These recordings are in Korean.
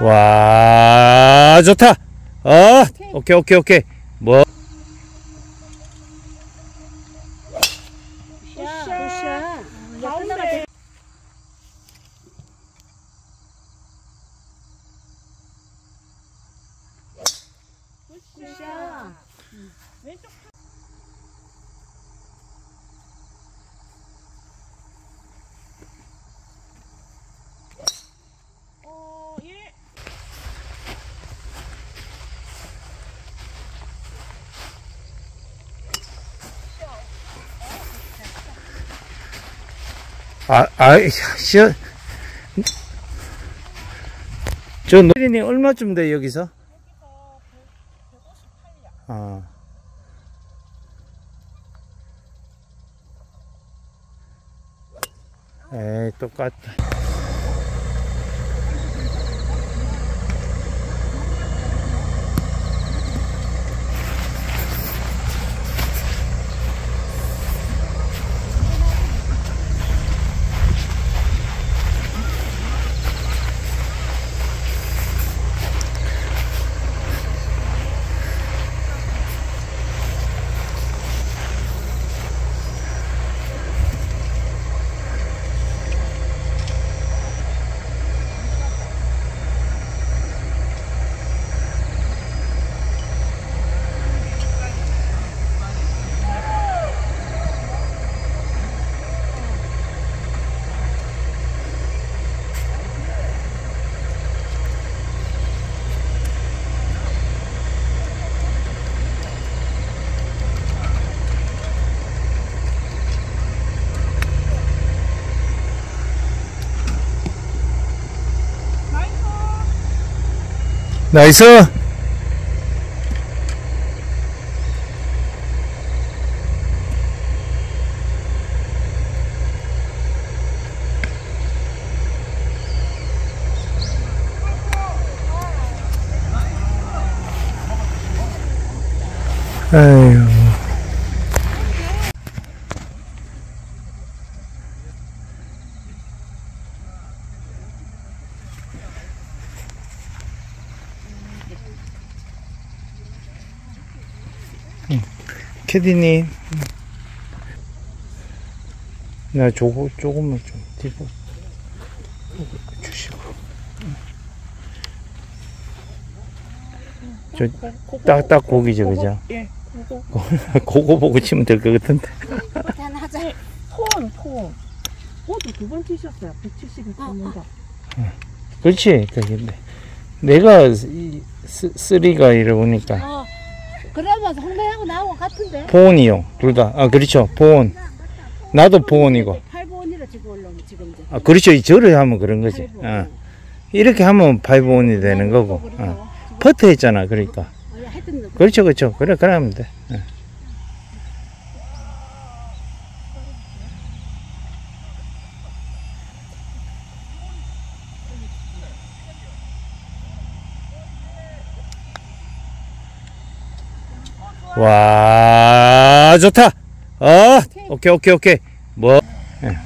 와 좋다. 어 오케이 오케이 오케이 뭐. 굿샷. 왼쪽. 아, 아, 시어. 저 노린이 얼마쯤 돼, 여기서? 아. 에이, 똑같다. 나이 캐디님. 나 조금, 조금만 좀 뒤로 주시고. 저, 딱, 딱 고기죠, 그죠? 예. 그거 그거 보고 치면 될 것 같은데. 하나 하자. 폰, 폰. 폰도 두번 치셨어요. 170을 쳤는데. 그렇지. 그게 내가 쓰- 쓰리가 이러보니까 어. 그러면 홍대하고 나하고 같은데. 보온이요. 둘 다. 아, 그렇죠. 보온. 나도 보온이고. 8번이라 지금 올라오면 지금 이제. 아, 그렇죠. 이 절을 하면 그런 거지. 8번. 어. 이렇게 하면 파이브온이 되는 거고. 어. 퍼트 했잖아. 그러니까. 어, 하여튼 그렇죠. 그렇죠. 그래, 그래 하면 돼. 어. 와, 좋다. 어, 오케이, 오케이, 오케이. 뭐, 예.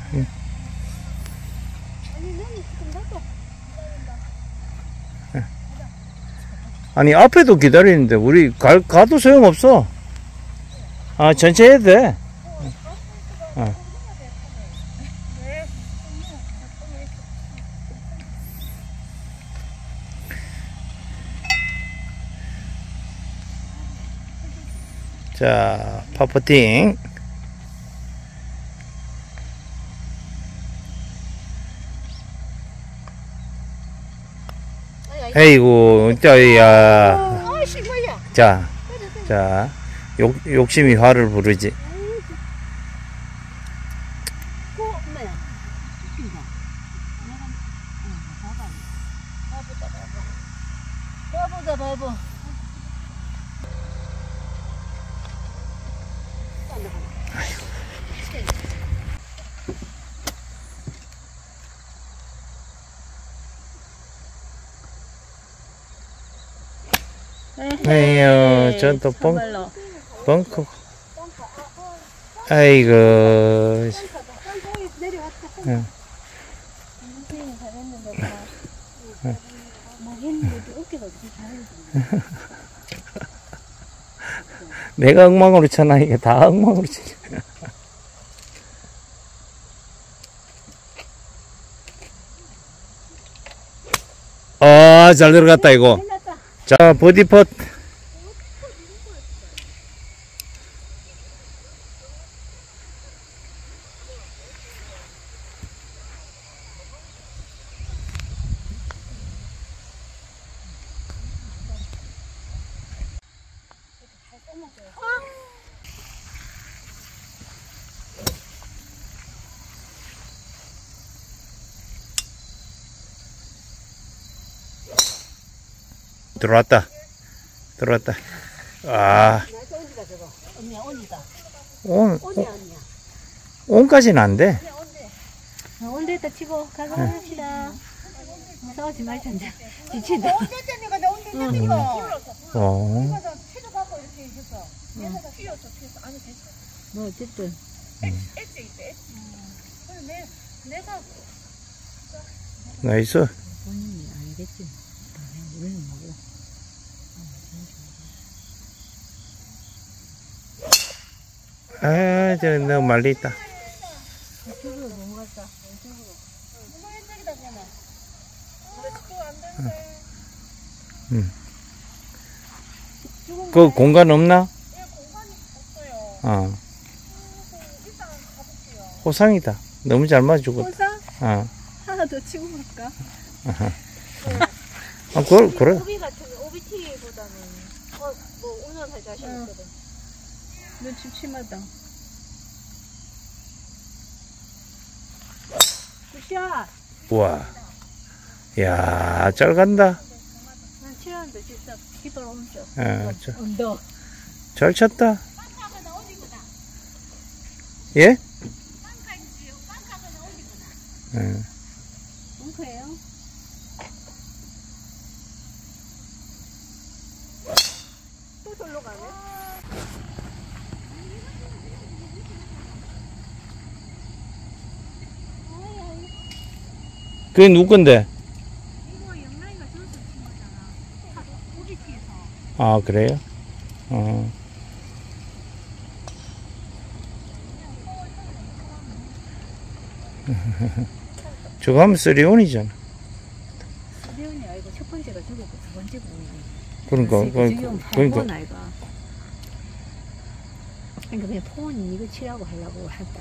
아니, 앞에도 기다리는데, 우리 가, 가도 소용없어. 아, 전체 해도 돼. 어. 자, 파퍼팅. 에이구, 짜야. 자, 자, 욕, 욕심이 화를 부르지. 바보다 바보. 에휴, 전또 뻥. 벙커. 아이고. 응. 내가 엉망으로 쳤나 이게 다 엉망으로 치냐 아잘 들어갔다 이거 자 버디 펫 들어왔다 들어왔다 아. 온. 온까지는 안돼 어, 온데다 치고 가서 합시다. 싸우지 말자 이제. 지친다. 어. 뭐 어쨌든. 나이스 본인이 알겠지. 우리는 뭐고. 아, 저, 너무 말리 있다. 이쪽으로 넘어갔다. 그 공간 없나? 어. 호상이다. 너무 잘 맞아 죽었다. 호상? 어. 하나 더 치고 갈까? 아, 그걸, 그래. 오비 같은 OBT보다는 어, 뭐 운전할 자신 응. 있거든. 너 집침하다. 굿샷! 우와. 야, 잘 간다. 난 치는데 진짜 깃발 엄청. 어, 저, 언덕. 잘 쳤다. 예? 응. 벙커예요? 또 절로 가네. 그게 누구 건데? 아, 그래요? 어. 저거 하면 쓰리온이잖아. 수대원이 아니고 첫 번째가 저거고 두 번째가 그러니까. 그, 그러니까, 폰 아이가. 그러니까 그냥 폰 이거 치라고 하려고 했다.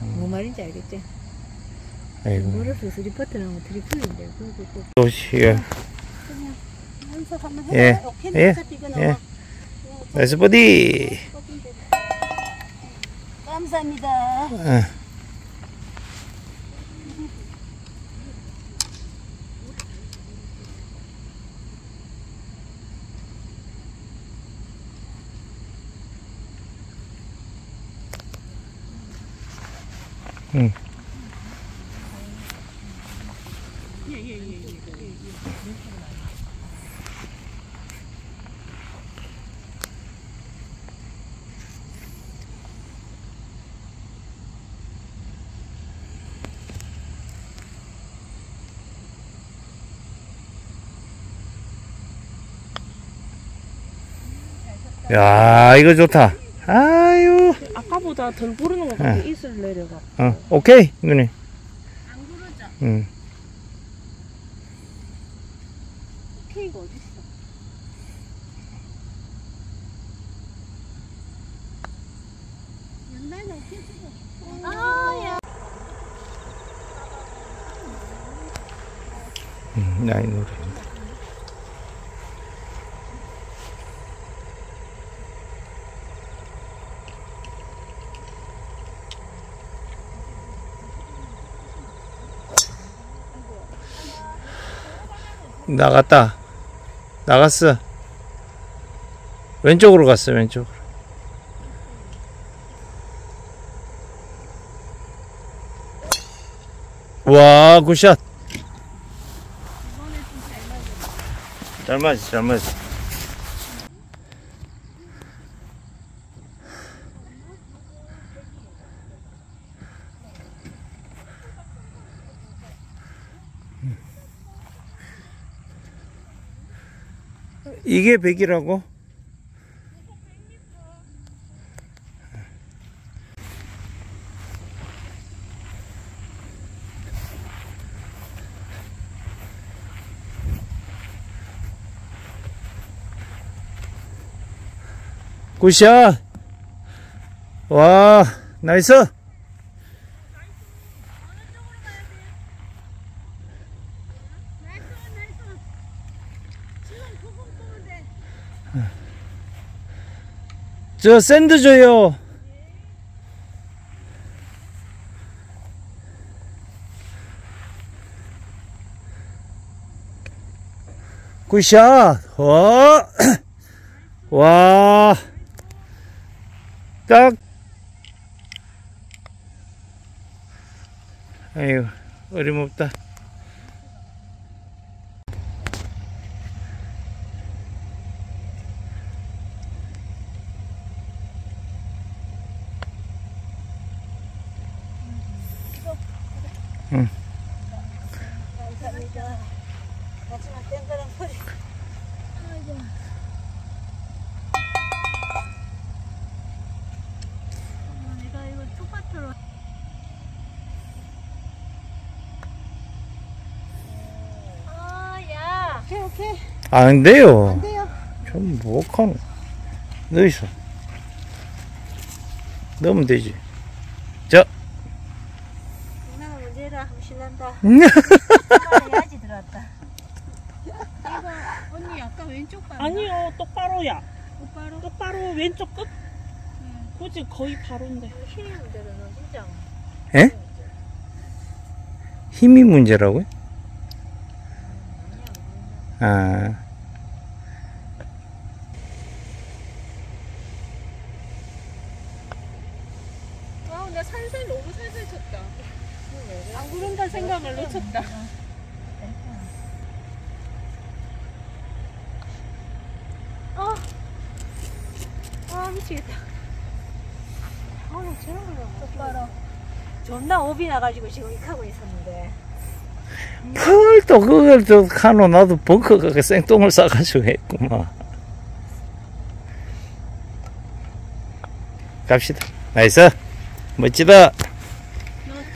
뭐 말인지 알겠지? 아이고. 물어서 리포트 나오면 트리플인데 그거 꼭 도시, 예. 예, 예, 예. 나이스 버디! 감사합니다. 어. 응. 야, 이거 좋다. 아유. 아까보다 덜 구르는 것 예. 같아. 이슬 내려가. 어, 오케이, 누님. 안 구르죠. 응. 케이크 어딨어? 영란이 어딨어? 아, 야. 음, 나이 노래. 나갔다. 나갔어. 왼쪽으로 갔어, 왼쪽으로. 와, 굿샷. 잘 맞지, 잘 맞지. 이게 100이라고? 굿샷! 와, 나이스! 나이스 나이스 지금 그거 보면 돼 저 샌드 줘요. 굿샷. 와. 와. 딱. 아유, 어림없다. 마지막 땡그랑 소리. 어, 내가 이거 톱밭으로 오케이. 안 돼요. 안 돼요. 좀 뭐하노. 너 있어. 넣으면 되지. 자. 누나가 문제라. 음. 해야지 들어왔다. 이거 언니 약간 왼쪽 봐 아니요, 똑바로야. 오빠로 똑바로 왼쪽 끝. 굳이 거의 바로인데. 힘이 문제로 너 진짜. 에? 힘이 문제라고요? 아. 아 근데 살살 너무 살살 쳤다 안 그런다 생각을 놓쳤다. 아, 미치겠다. 아, 나 저런 걸 똑바로. 존나 오비 나가지고 지금 이렇게 하고 있었는데. 헐, 또 그걸 또 카노 나도 벙커가 생똥을 싸가지고 했구만. 갑시다. nice. 멋지다.